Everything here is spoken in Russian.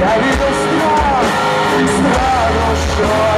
Я від страх, страх, що